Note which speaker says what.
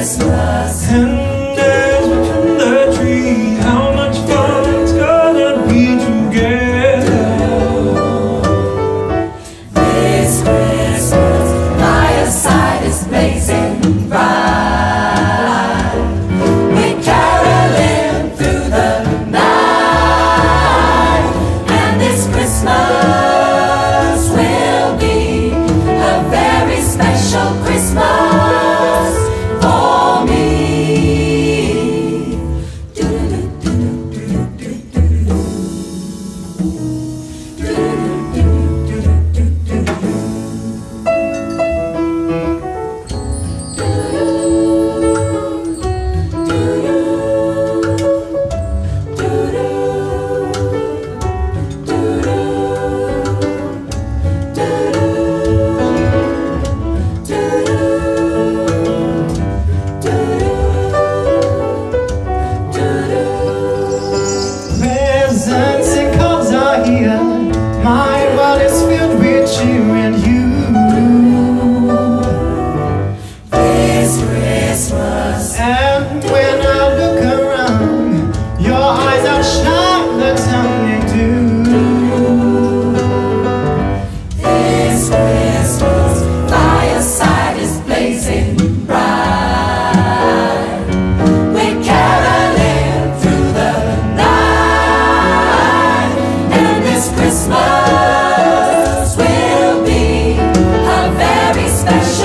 Speaker 1: Christmas And Tenders from the tree. How much fun it's gonna be together. This Christmas Fireside is blazing bright. We're caroling through the night. And this Christmas will be A very special Christmas.
Speaker 2: my world is filled with you and you.
Speaker 1: This Christmas.
Speaker 2: And when I look around, your eyes are shining.
Speaker 1: Deixa